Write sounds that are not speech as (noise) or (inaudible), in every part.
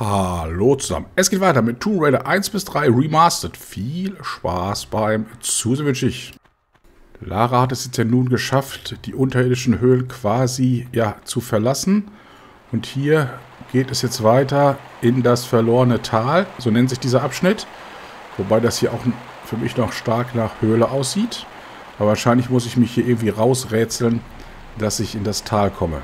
Hallo zusammen. Es geht weiter mit Tomb Raider 1 bis 3 Remastered. Viel Spaß beim Zusehen wünsche ich. Lara hat es jetzt ja nun geschafft, die unterirdischen Höhlen quasi ja, zu verlassen. Und hier geht es jetzt weiter in das verlorene Tal. So nennt sich dieser Abschnitt. Wobei das hier auch für mich noch stark nach Höhle aussieht. Aber wahrscheinlich muss ich mich hier irgendwie rausrätseln, dass ich in das Tal komme.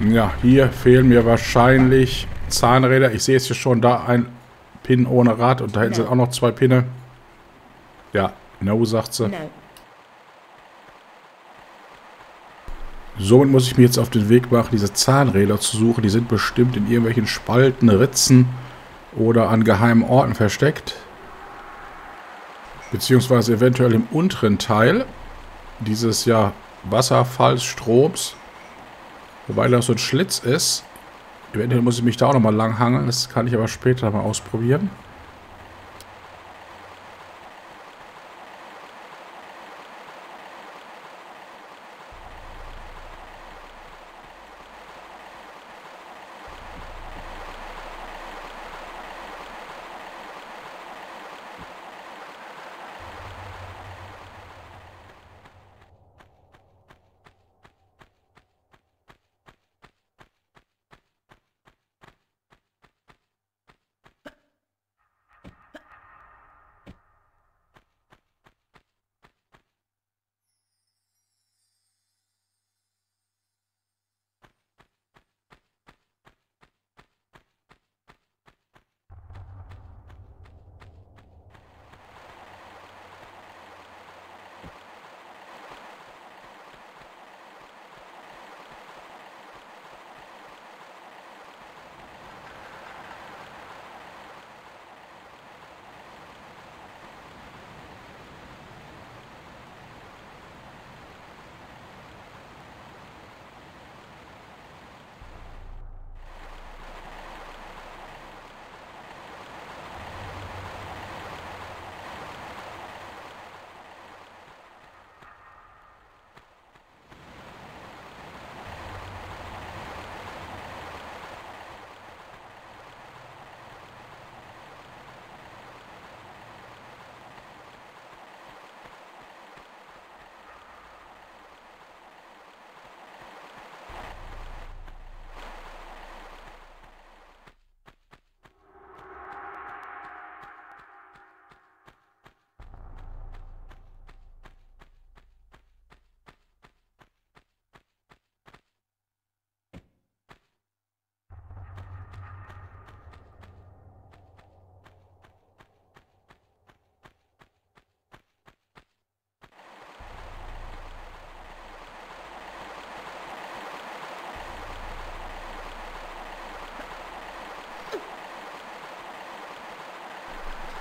Ja, hier fehlen mir wahrscheinlich Zahnräder. Ich sehe es hier schon, da ein Pin ohne Rad und da hinten sind auch noch zwei Pinne. Ja, no, sagt sie. No. Somit muss ich mir jetzt auf den Weg machen, diese Zahnräder zu suchen. Die sind bestimmt in irgendwelchen Spalten, Ritzen oder an geheimen Orten versteckt. Beziehungsweise eventuell im unteren Teil dieses ja Wasserfallstroms. Wobei da so ein Schlitz ist. Eventuell muss ich mich da auch nochmal lang hangeln. Das kann ich aber später mal ausprobieren.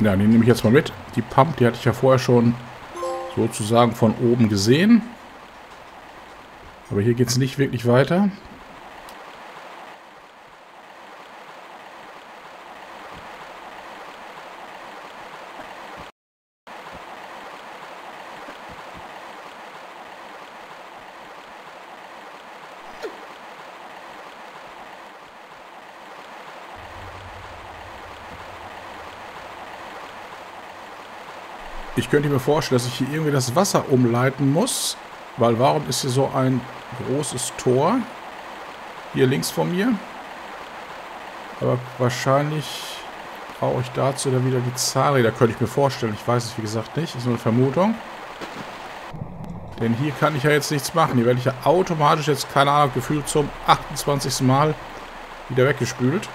Ja, die nehme ich jetzt mal mit. Die Pump, die hatte ich ja vorher schon sozusagen von oben gesehen. Aber hier geht es nicht wirklich weiter. Ich könnte mir vorstellen, dass ich hier irgendwie das Wasser umleiten muss. Weil warum ist hier so ein großes Tor? Hier links von mir. Aber wahrscheinlich brauche ich dazu dann wieder die Zahnräder. Könnte ich mir vorstellen. Ich weiß es wie gesagt nicht. Ist nur eine Vermutung. Denn hier kann ich ja jetzt nichts machen. Hier werde ich ja automatisch jetzt, keine Ahnung, gefühlt zum 28. Mal wieder weggespült.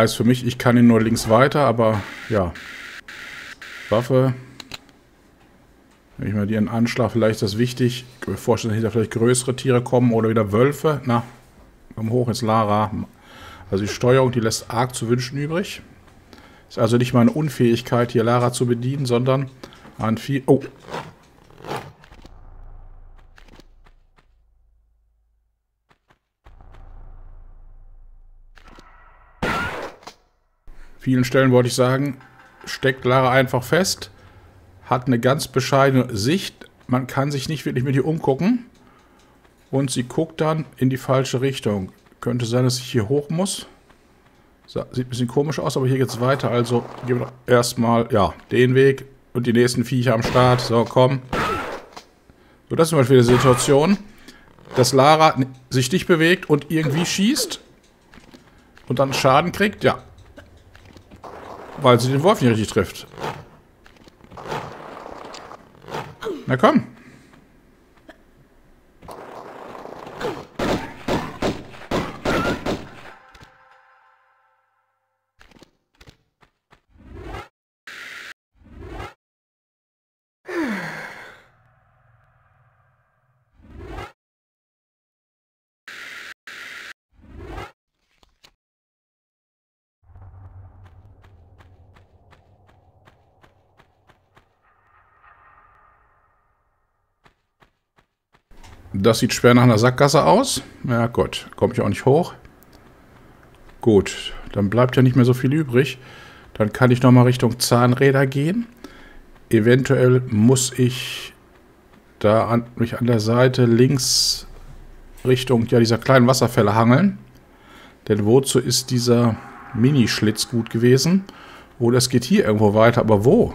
Heißt für mich, ich kann ihn nur links weiter, aber ja. Waffe. Wenn ich mal die in Anschlag, vielleicht ist das wichtig. Ich kann mir vorstellen, dass hier vielleicht größere Tiere kommen oder wieder Wölfe. Na, komm hoch ins Lara. Also die Steuerung, die lässt arg zu wünschen übrig. Ist also nicht meine Unfähigkeit, hier Lara zu bedienen, sondern an viel... Oh, vielen Stellen wollte ich sagen, steckt Lara einfach fest, hat eine ganz bescheidene Sicht, man kann sich nicht wirklich mit ihr umgucken und sie guckt dann in die falsche Richtung. Könnte sein, dass ich hier hoch muss. Sieht ein bisschen komisch aus, aber hier geht es weiter, also gehen wir erstmal, ja, den Weg und die nächsten Viecher am Start. So, komm. So, das ist zum Beispiel die Situation, dass Lara sich nicht bewegt und irgendwie schießt und dann Schaden kriegt. Ja, weil sie den Wolf nicht richtig trifft. Na komm. Das sieht schwer nach einer Sackgasse aus. Ja gut, komme ich auch nicht hoch. Gut, dann bleibt ja nicht mehr so viel übrig. Dann kann ich nochmal Richtung Zahnräder gehen. Eventuell muss ich da an, mich an der Seite links Richtung ja, dieser kleinen Wasserfälle hangeln. Denn wozu ist dieser Minischlitz gut gewesen? Oder es geht hier irgendwo weiter, aber wo?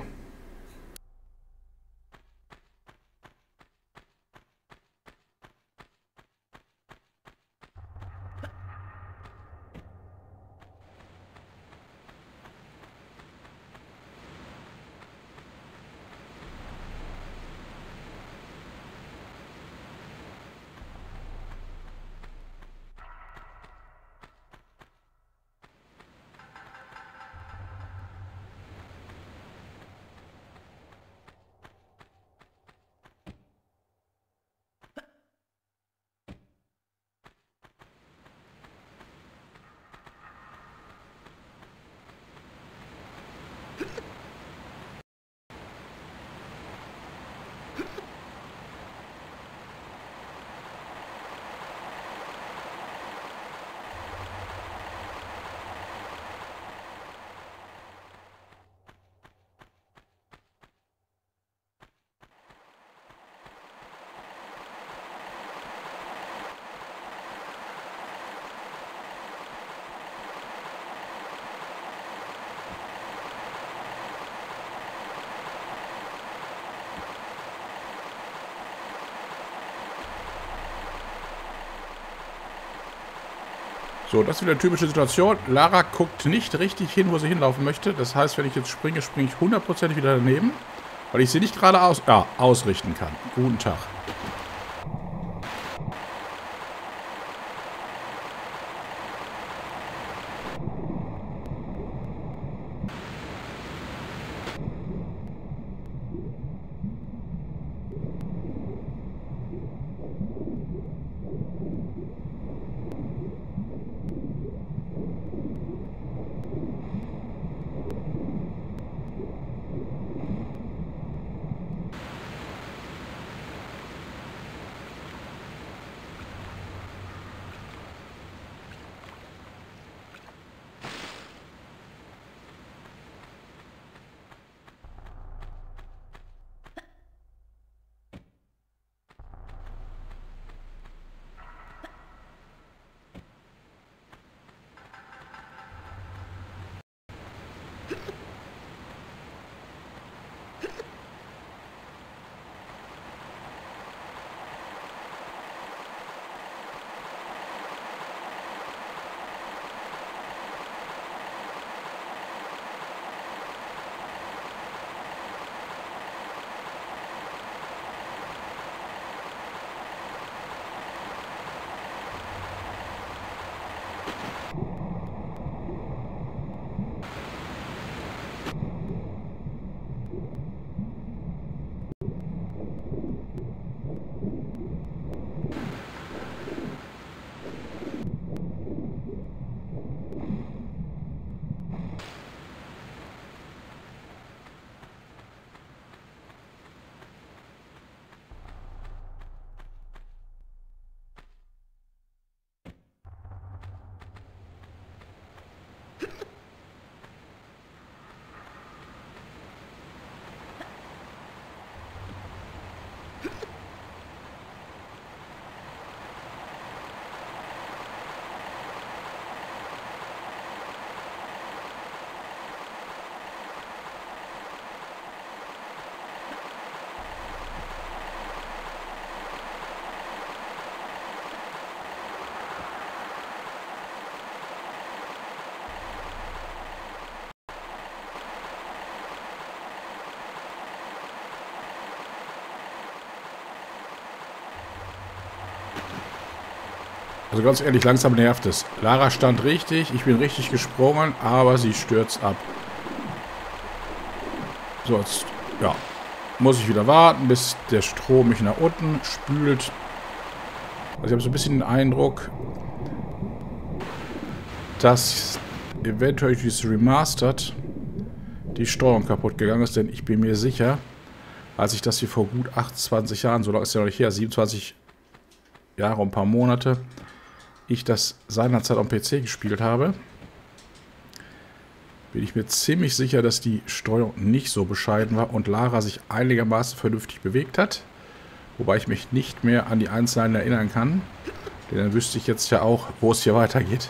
So, das ist wieder eine typische Situation. Lara guckt nicht richtig hin, wo sie hinlaufen möchte. Das heißt, wenn ich jetzt springe, springe ich hundertprozentig wieder daneben, weil ich sie nicht gerade aus, ja, ausrichten kann. Guten Tag. Also ganz ehrlich, langsam nervt es. Lara stand richtig, ich bin richtig gesprungen, aber sie stürzt ab. So, jetzt, ja, muss ich wieder warten, bis der Strom mich nach unten spült. Also ich habe so ein bisschen den Eindruck, dass eventuell dieses Remastered die Steuerung kaputt gegangen ist, denn ich bin mir sicher, als ich das hier vor gut 28 Jahren, so lange ist ja noch nicht her, 27 Jahre und ein paar Monate, ich das seinerzeit am PC gespielt habe, bin ich mir ziemlich sicher, dass die Steuerung nicht so bescheiden war und Lara sich einigermaßen vernünftig bewegt hat. Wobei ich mich nicht mehr an die Einzelheiten erinnern kann. Denn dann wüsste ich jetzt ja auch, wo es hier weitergeht.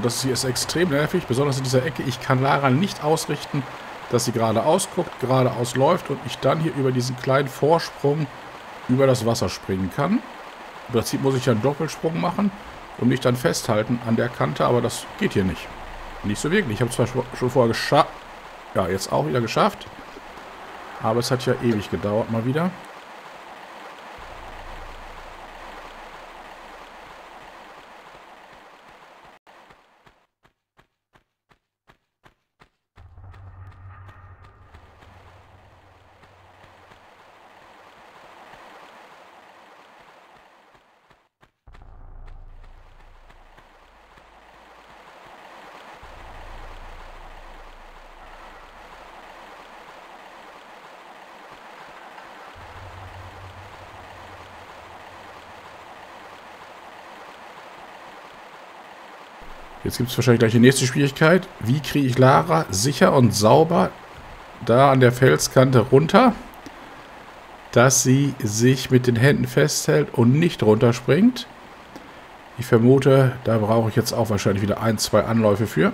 Das hier ist extrem nervig, besonders in dieser Ecke. Ich kann Lara nicht ausrichten, dass sie geradeaus guckt, geradeaus läuft und ich dann hier über diesen kleinen Vorsprung über das Wasser springen kann. Im Prinzip muss ich ja einen Doppelsprung machen und mich dann festhalten an der Kante, aber das geht hier nicht. Nicht so wirklich. Ich habe zwar schon vorher geschafft, ja, jetzt auch wieder geschafft, aber es hat ja ewig gedauert mal wieder. Jetzt gibt es wahrscheinlich gleich die nächste Schwierigkeit. Wie kriege ich Lara sicher und sauber da an der Felskante runter, dass sie sich mit den Händen festhält und nicht runterspringt? Ich vermute, da brauche ich jetzt auch wahrscheinlich wieder ein, zwei Anläufe für.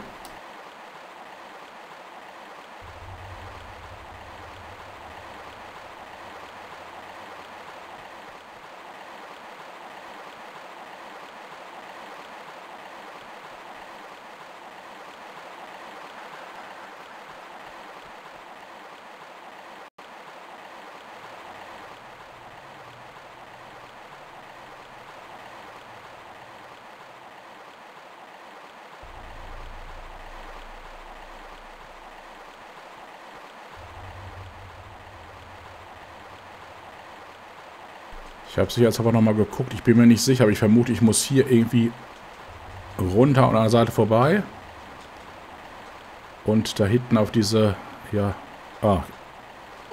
Ich habe sich jetzt aber nochmal geguckt. Ich bin mir nicht sicher, aber ich vermute, ich muss hier irgendwie runter und an der Seite vorbei. Und da hinten auf diese, ja, ah,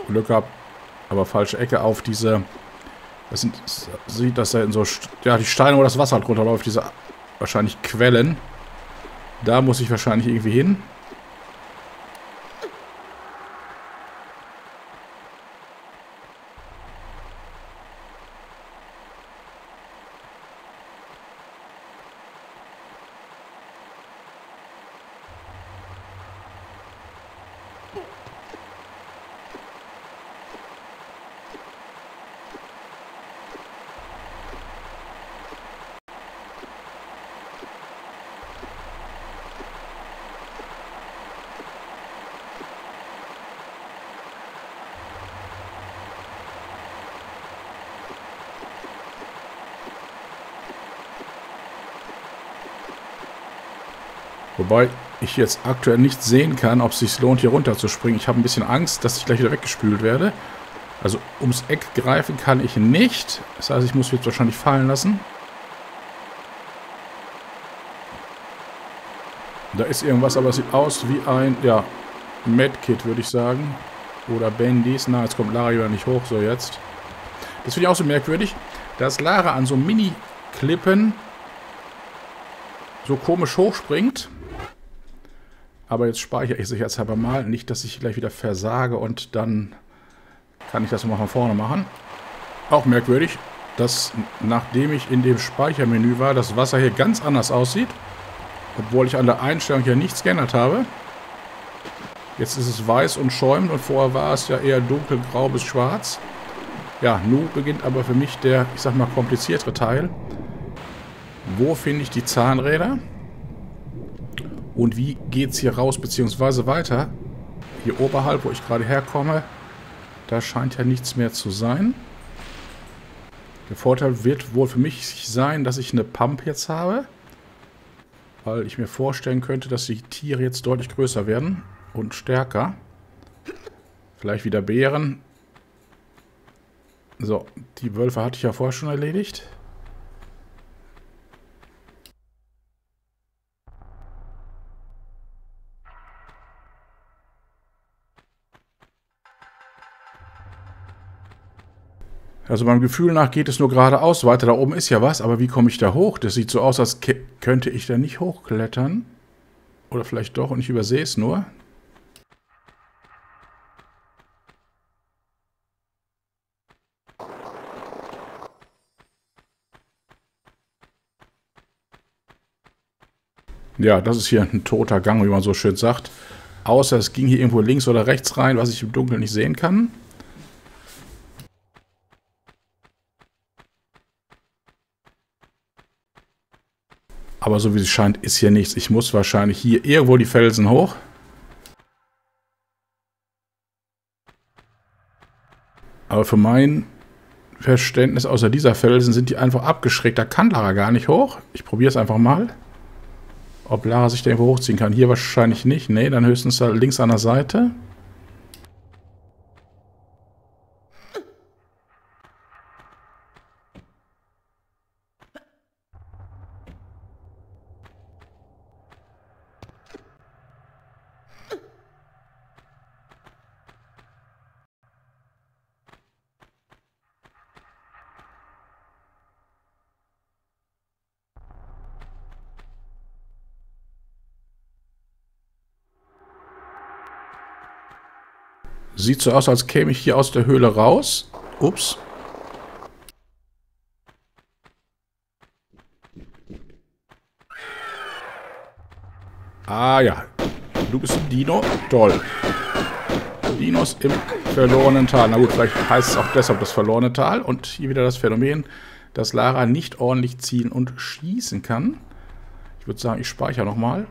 Glück gehabt, aber falsche Ecke, auf diese, das sind, sieht das da in so, ja, die Steine, wo das Wasser halt runterläuft, diese wahrscheinlich Quellen. Da muss ich wahrscheinlich irgendwie hin. Wobei ich jetzt aktuell nicht sehen kann, ob es sich lohnt, hier runter zu springen. Ich habe ein bisschen Angst, dass ich gleich wieder weggespült werde. Also ums Eck greifen kann ich nicht. Das heißt, ich muss jetzt wahrscheinlich fallen lassen. Da ist irgendwas, aber es sieht aus wie ein, ja, Medkit, würde ich sagen. Oder Bandys. Na, jetzt kommt Lara wieder nicht hoch, so jetzt. Das finde ich auch so merkwürdig, dass Lara an so Mini-Klippen so komisch hochspringt. Aber jetzt speichere ich sicherheitshalber mal. Nicht, dass ich gleich wieder versage und dann kann ich das nochmal von vorne machen. Auch merkwürdig, dass nachdem ich in dem Speichermenü war, das Wasser hier ganz anders aussieht. Obwohl ich an der Einstellung hier nichts geändert habe. Jetzt ist es weiß und schäumend und vorher war es ja eher dunkelgrau bis schwarz. Ja, nun beginnt aber für mich der, ich sag mal, kompliziertere Teil. Wo finde ich die Zahnräder? Und wie geht es hier raus bzw. weiter? Hier oberhalb, wo ich gerade herkomme, da scheint ja nichts mehr zu sein. Der Vorteil wird wohl für mich sein, dass ich eine Pump jetzt habe. Weil ich mir vorstellen könnte, dass die Tiere jetzt deutlich größer werden und stärker. Vielleicht wieder Bären. So, die Wölfe hatte ich ja vorher schon erledigt. Also beim Gefühl nach geht es nur geradeaus weiter. Da oben ist ja was, aber wie komme ich da hoch? Das sieht so aus, als könnte ich da nicht hochklettern. Oder vielleicht doch und ich übersehe es nur. Ja, das ist hier ein toter Gang, wie man so schön sagt. Außer es ging hier irgendwo links oder rechts rein, was ich im Dunkeln nicht sehen kann. Aber so wie es scheint, ist hier nichts. Ich muss wahrscheinlich hier irgendwo die Felsen hoch. Aber für mein Verständnis außer dieser Felsen sind die einfach abgeschrägt. Da kann Lara gar nicht hoch. Ich probiere es einfach mal. Ob Lara sich da irgendwo hochziehen kann. Hier wahrscheinlich nicht. Nee, dann höchstens links an der Seite. Sieht so aus, als käme ich hier aus der Höhle raus. Ups. Ah ja, du bist ein Dino. Toll. Dinos im verlorenen Tal. Na gut, vielleicht heißt es auch deshalb das verlorene Tal. Und hier wieder das Phänomen, dass Lara nicht ordentlich zielen und schießen kann. Ich würde sagen, ich speichere nochmal.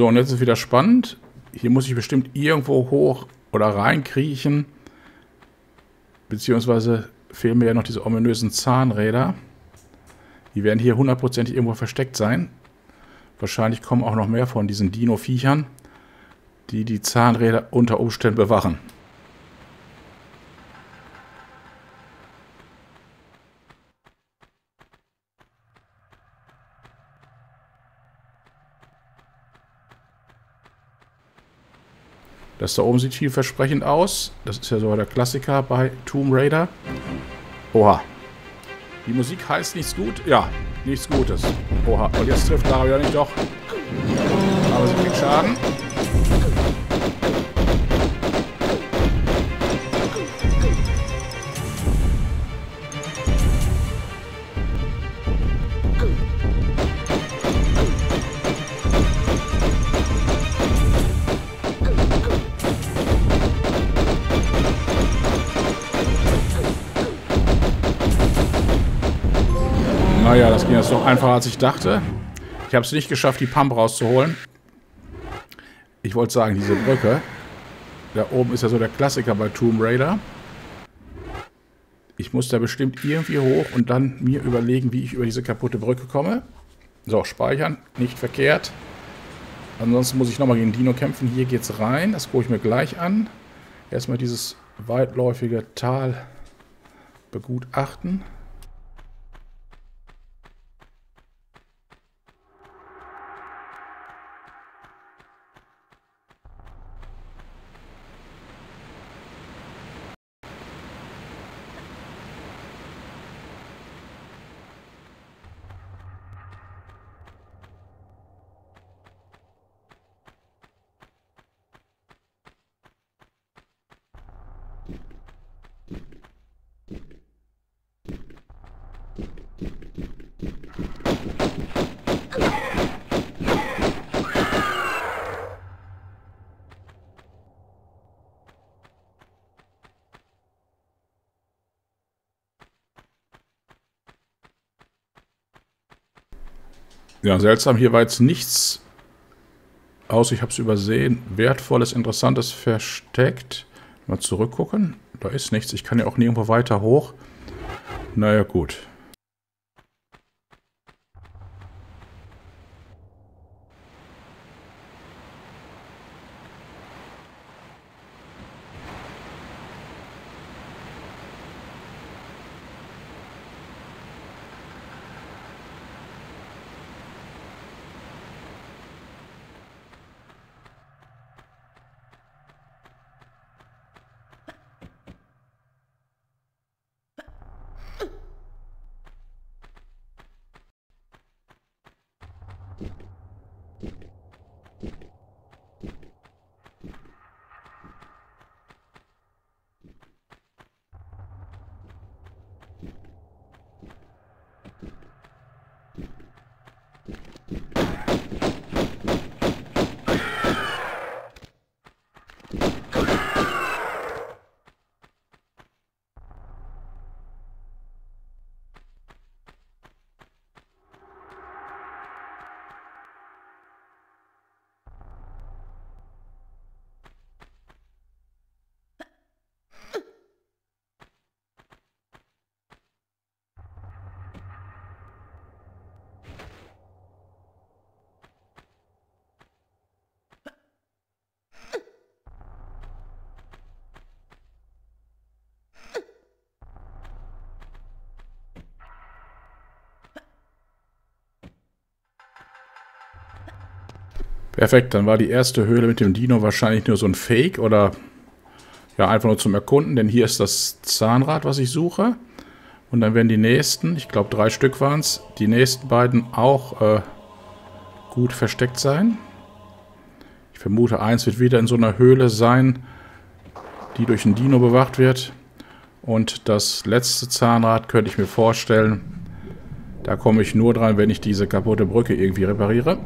So, und jetzt ist wieder spannend. Hier muss ich bestimmt irgendwo hoch oder reinkriechen. Beziehungsweise fehlen mir ja noch diese ominösen Zahnräder. Die werden hier hundertprozentig irgendwo versteckt sein. Wahrscheinlich kommen auch noch mehr von diesen Dino-Viechern, die die Zahnräder unter Umständen bewachen. Das da oben sieht vielversprechend aus. Das ist ja so der Klassiker bei Tomb Raider. Oha. Die Musik heißt nichts gut? Ja, nichts Gutes. Oha. Und jetzt trifft Lara wieder nicht doch. Aber sie kriegt Schaden. Einfacher, als ich dachte. Ich habe es nicht geschafft, die Pump rauszuholen. Ich wollte sagen, diese Brücke. Da oben ist ja so der Klassiker bei Tomb Raider. Ich muss da bestimmt irgendwie hoch und dann mir überlegen, wie ich über diese kaputte Brücke komme. So, speichern. Nicht verkehrt. Ansonsten muss ich nochmal gegen Dino kämpfen. Hier geht's rein. Das gucke ich mir gleich an. Erstmal dieses weitläufige Tal begutachten. Ja, seltsam. Hier war jetzt nichts, außer ich habe es übersehen, wertvolles, interessantes versteckt. Mal zurückgucken. Da ist nichts. Ich kann ja auch nirgendwo weiter hoch. Naja, gut. Perfekt, dann war die erste Höhle mit dem Dino wahrscheinlich nur so ein Fake oder ja, einfach nur zum Erkunden, denn hier ist das Zahnrad, was ich suche. Und dann werden die nächsten, ich glaube drei Stück waren es, die nächsten beiden auch äh, gut versteckt sein. Ich vermute, eins wird wieder in so einer Höhle sein, die durch ein Dino bewacht wird. Und das letzte Zahnrad könnte ich mir vorstellen, da komme ich nur dran, wenn ich diese kaputte Brücke irgendwie repariere.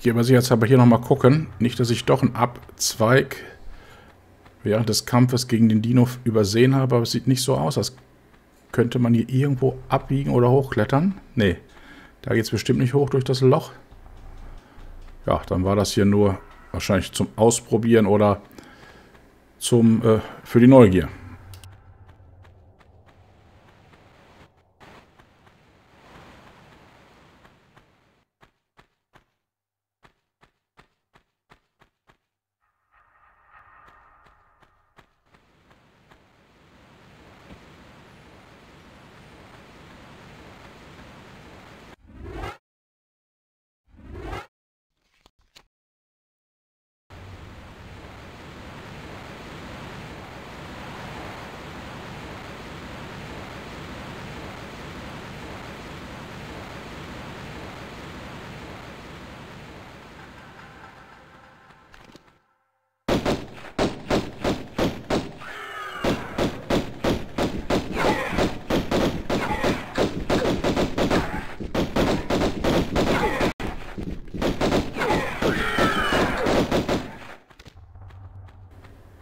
Ich gehe aber sicherheitshalber hier nochmal gucken. Nicht, dass ich doch einen Abzweig während des Kampfes gegen den Dino übersehen habe, aber es sieht nicht so aus, als könnte man hier irgendwo abbiegen oder hochklettern. Nee, da geht es bestimmt nicht hoch durch das Loch. Ja, dann war das hier nur wahrscheinlich zum Ausprobieren oder zum äh, für die Neugier.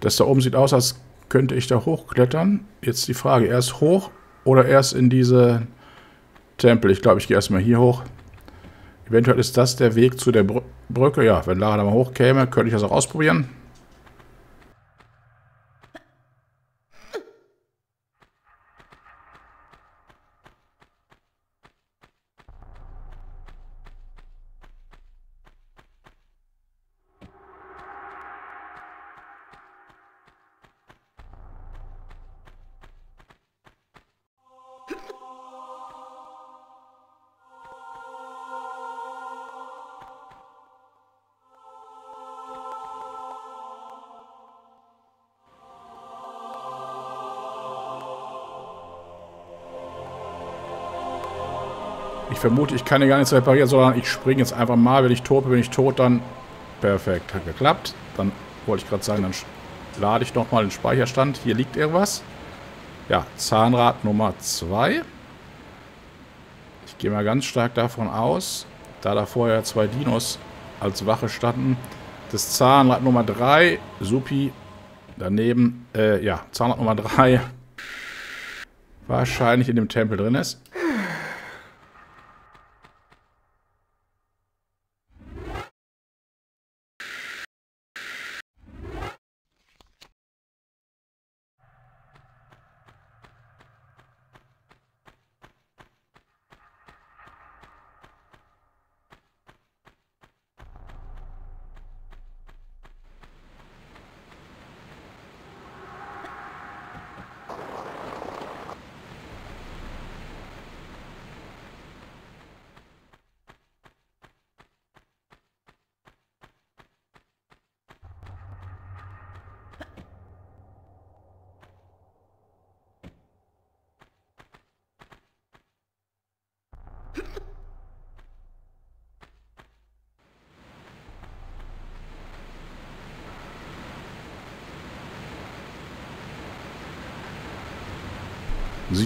Das da oben sieht aus, als könnte ich da hochklettern. Jetzt die Frage, erst hoch oder erst in diese Tempel? Ich glaube, ich gehe erstmal hier hoch. Eventuell ist das der Weg zu der Br Brücke. Ja, wenn Lara da mal hochkäme, könnte ich das auch ausprobieren. Vermute, ich kann hier gar nichts reparieren, sondern ich springe jetzt einfach mal. Wenn ich tot bin, bin ich tot, dann perfekt. Hat geklappt. Dann wollte ich gerade sagen, dann lade ich nochmal den Speicherstand. Hier liegt irgendwas. Ja, Zahnrad Nummer 2. Ich gehe mal ganz stark davon aus, da da vorher zwei Dinos als Wache standen, das Zahnrad Nummer 3, Supi, daneben, äh, ja, Zahnrad Nummer 3 (laughs) wahrscheinlich in dem Tempel drin ist.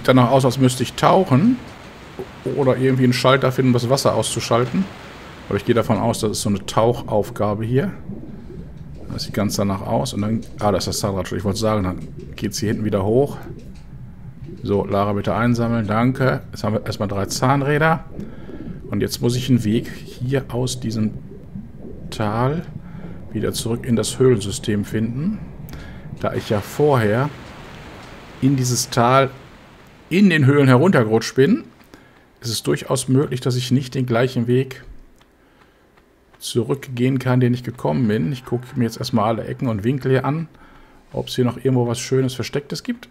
Sieht danach aus, als müsste ich tauchen. Oder irgendwie einen Schalter finden, um das Wasser auszuschalten. Aber ich gehe davon aus, das ist so eine Tauchaufgabe hier. Das sieht ganz danach aus. Und dann... Ah, da ist das Zahnrad. Ich wollte sagen, dann geht es hier hinten wieder hoch. So, Lara bitte einsammeln. Danke. Jetzt haben wir erstmal drei Zahnräder. Und jetzt muss ich einen Weg hier aus diesem Tal wieder zurück in das Höhlensystem finden. Da ich ja vorher in dieses Tal in den Höhlen heruntergerutscht bin, ist es durchaus möglich, dass ich nicht den gleichen Weg zurückgehen kann, den ich gekommen bin. Ich gucke mir jetzt erstmal alle Ecken und Winkel hier an, ob es hier noch irgendwo was Schönes Verstecktes gibt.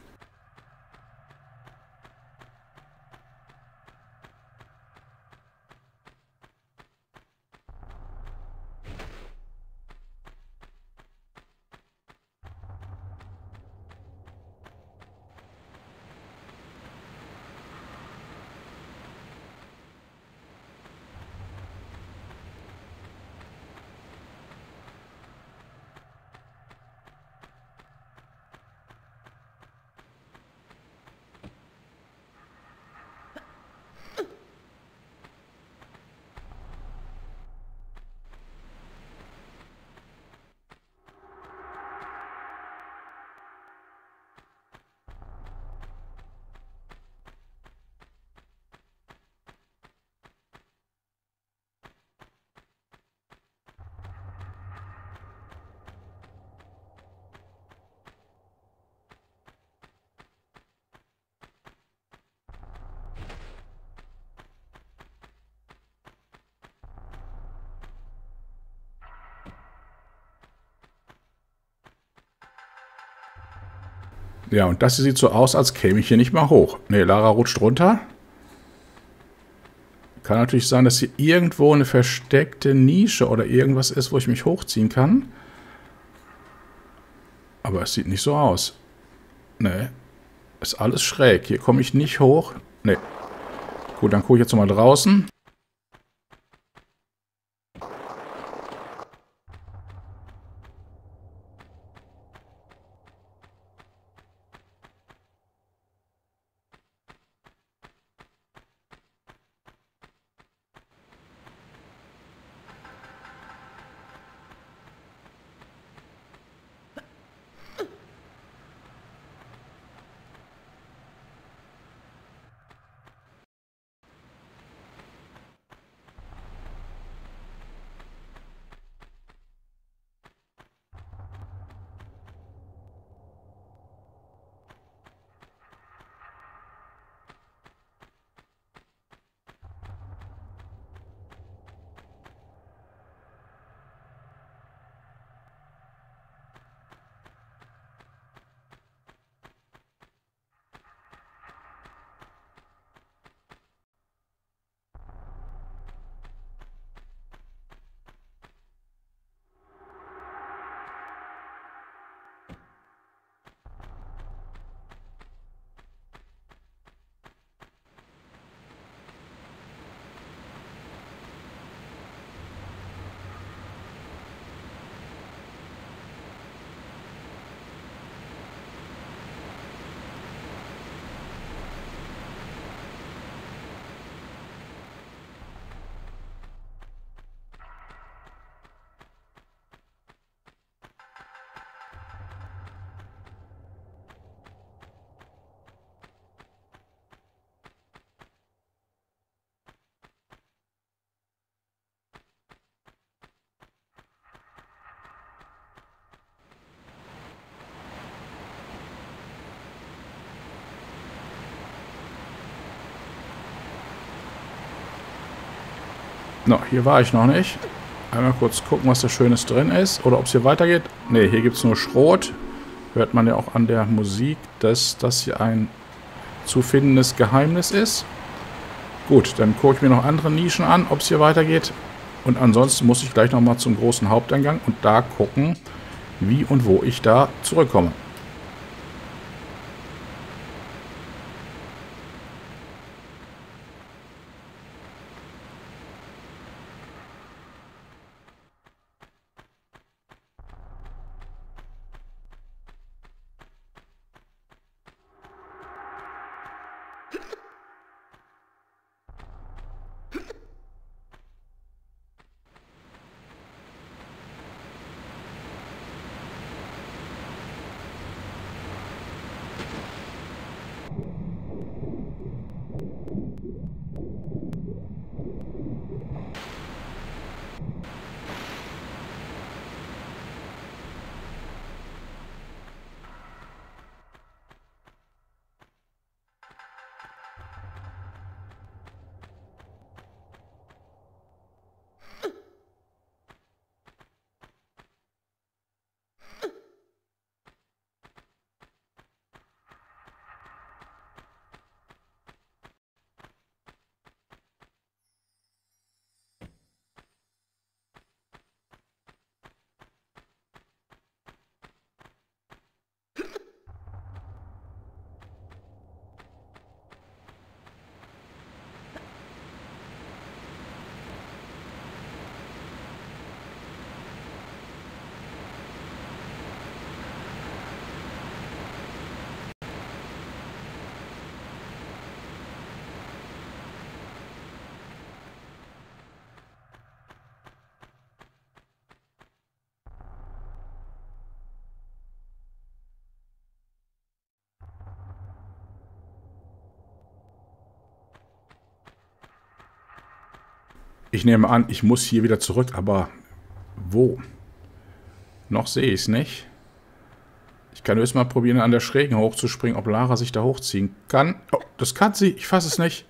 Ja, und das sieht so aus, als käme ich hier nicht mal hoch. Ne, Lara rutscht runter. Kann natürlich sein, dass hier irgendwo eine versteckte Nische oder irgendwas ist, wo ich mich hochziehen kann. Aber es sieht nicht so aus. Ne, ist alles schräg. Hier komme ich nicht hoch. Ne. Gut, dann gucke ich jetzt nochmal draußen. No, hier war ich noch nicht. Einmal kurz gucken, was da Schönes drin ist. Oder ob es hier weitergeht. Ne, hier gibt es nur Schrot. Hört man ja auch an der Musik, dass das hier ein zu findendes Geheimnis ist. Gut, dann gucke ich mir noch andere Nischen an, ob es hier weitergeht. Und ansonsten muss ich gleich nochmal zum großen Haupteingang und da gucken, wie und wo ich da zurückkomme. Ich nehme an, ich muss hier wieder zurück, aber wo? Noch sehe ich es nicht. Ich kann höchstens mal probieren, an der Schrägen hochzuspringen, ob Lara sich da hochziehen kann. Oh, das kann sie. Ich fasse es nicht.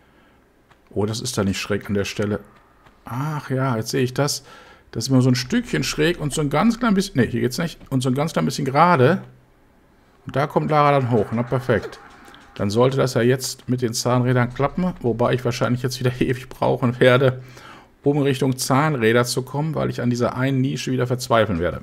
Oh, das ist da nicht schräg an der Stelle. Ach ja, jetzt sehe ich das. Das ist immer so ein Stückchen schräg und so ein ganz klein bisschen... Ne, hier geht's nicht. Und so ein ganz klein bisschen gerade. Und da kommt Lara dann hoch. Na, perfekt. Dann sollte das ja jetzt mit den Zahnrädern klappen. Wobei ich wahrscheinlich jetzt wieder (laughs) ewig brauchen werde, um Richtung Zahnräder zu kommen, weil ich an dieser einen Nische wieder verzweifeln werde.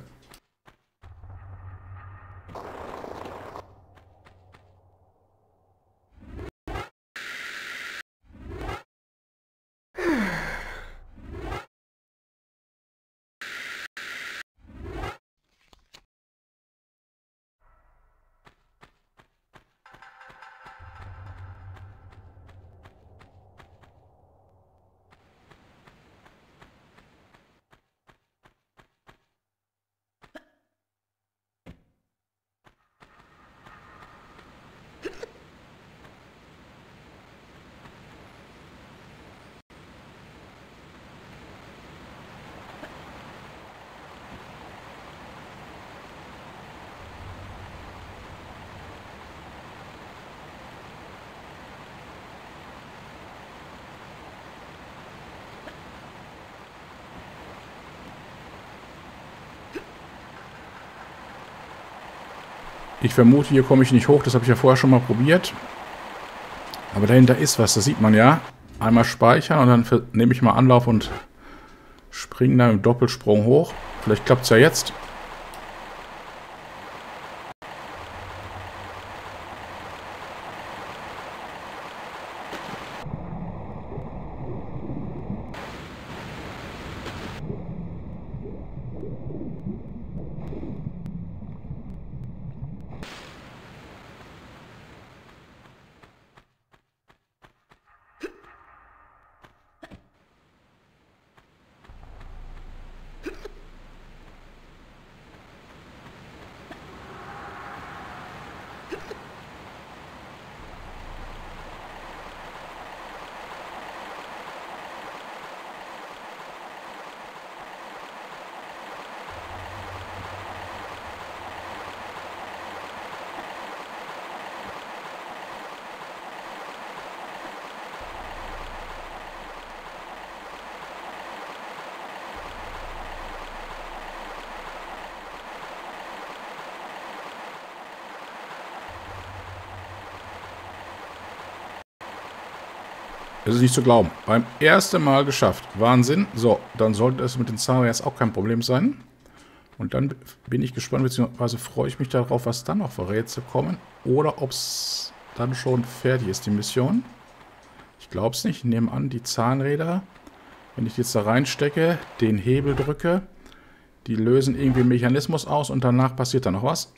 Ich vermute, hier komme ich nicht hoch. Das habe ich ja vorher schon mal probiert. Aber dahinter ist was, das sieht man ja. Einmal speichern und dann nehme ich mal Anlauf und springe dann im Doppelsprung hoch. Vielleicht klappt es ja jetzt. Das ist nicht zu glauben. Beim ersten Mal geschafft. Wahnsinn. So, dann sollte es mit den jetzt auch kein Problem sein. Und dann bin ich gespannt, beziehungsweise freue ich mich darauf, was dann noch für Rätsel kommen. Oder ob es dann schon fertig ist, die Mission. Ich glaube es nicht. Ich nehme an, die Zahnräder, wenn ich jetzt da reinstecke, den Hebel drücke, die lösen irgendwie einen Mechanismus aus und danach passiert da noch was.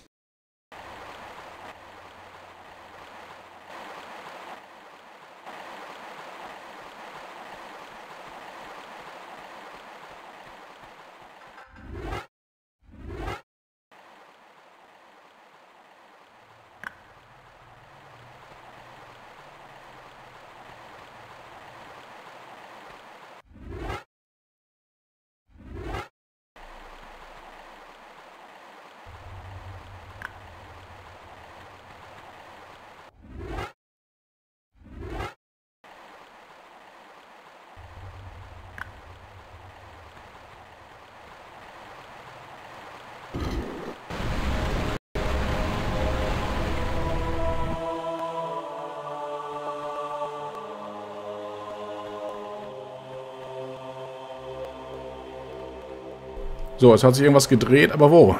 So, es hat sich irgendwas gedreht, aber wo?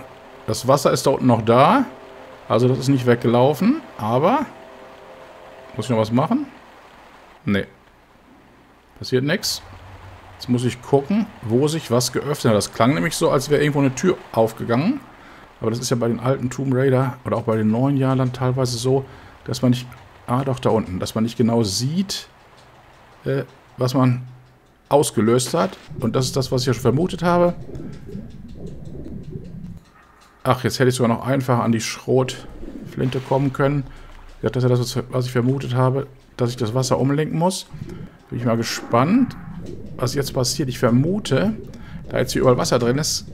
Das Wasser ist da unten noch da. Also das ist nicht weggelaufen, aber... Muss ich noch was machen? Nee. Passiert nichts. Jetzt muss ich gucken, wo sich was geöffnet hat. Das klang nämlich so, als wäre irgendwo eine Tür aufgegangen. Aber das ist ja bei den alten Tomb Raider oder auch bei den neuen Jahren teilweise so, dass man nicht... Ah, doch, da unten. Dass man nicht genau sieht, äh, was man ausgelöst hat. Und das ist das, was ich ja schon vermutet habe. Ach, jetzt hätte ich sogar noch einfach an die Schrotflinte kommen können. Das ist ja das, was ich vermutet habe, dass ich das Wasser umlenken muss. Bin ich mal gespannt. was jetzt passiert. Ich vermute, da jetzt hier überall Wasser drin ist,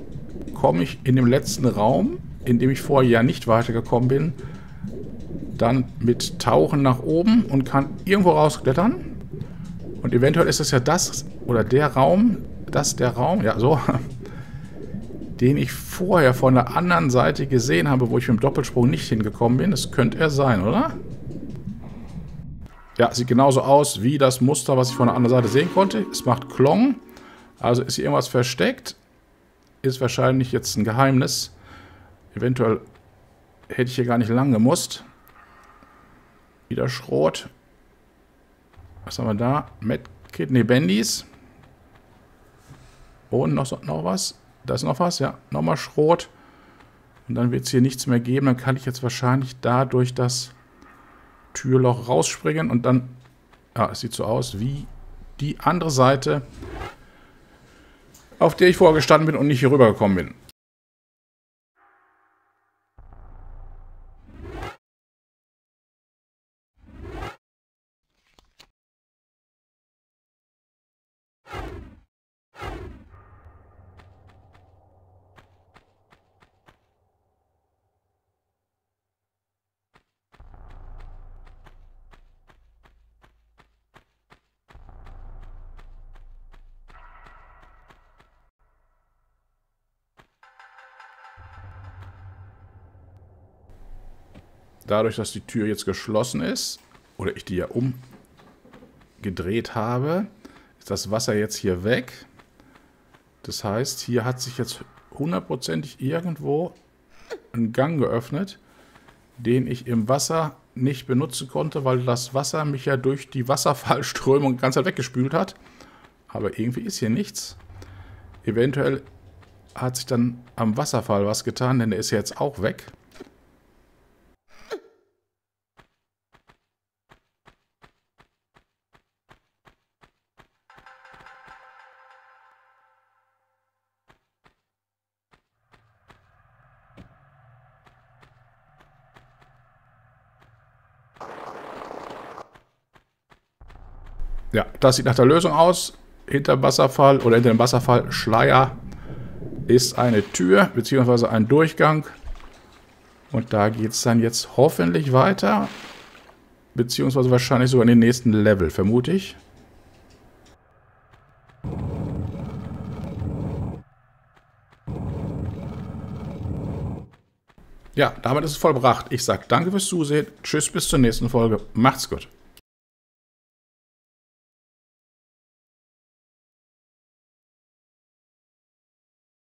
komme ich in dem letzten Raum, in dem ich vorher ja nicht weitergekommen bin, dann mit Tauchen nach oben und kann irgendwo rausklettern. Und eventuell ist es ja das oder der Raum, das der Raum, ja so, (laughs) den ich vorher von der anderen Seite gesehen habe, wo ich mit dem Doppelsprung nicht hingekommen bin. Das könnte er sein, oder? Ja, sieht genauso aus wie das Muster, was ich von der anderen Seite sehen konnte. Es macht Klong. Also ist hier irgendwas versteckt. Ist wahrscheinlich jetzt ein Geheimnis. Eventuell hätte ich hier gar nicht lang gemusst. Wieder Schrot. Was haben wir da? Medkit, ne, Bandys. Und noch, noch was. Da ist noch was, ja. Nochmal Schrot. Und dann wird es hier nichts mehr geben. Dann kann ich jetzt wahrscheinlich da durch das Türloch rausspringen. Und dann, ja, es sieht so aus wie die andere Seite, auf der ich vorher gestanden bin und nicht hier rübergekommen bin. Dadurch, dass die Tür jetzt geschlossen ist, oder ich die ja umgedreht habe, ist das Wasser jetzt hier weg. Das heißt, hier hat sich jetzt hundertprozentig irgendwo ein Gang geöffnet, den ich im Wasser nicht benutzen konnte, weil das Wasser mich ja durch die Wasserfallströmung ganz weggespült hat. Aber irgendwie ist hier nichts. Eventuell hat sich dann am Wasserfall was getan, denn der ist ja jetzt auch weg. Das sieht nach der Lösung aus. Hinter dem Wasserfall oder hinter dem Wasserfall Schleier ist eine Tür bzw. ein Durchgang. Und da geht es dann jetzt hoffentlich weiter. Beziehungsweise wahrscheinlich sogar in den nächsten Level, vermute ich. Ja, damit ist es vollbracht. Ich sage danke fürs Zusehen. Tschüss, bis zur nächsten Folge. Macht's gut.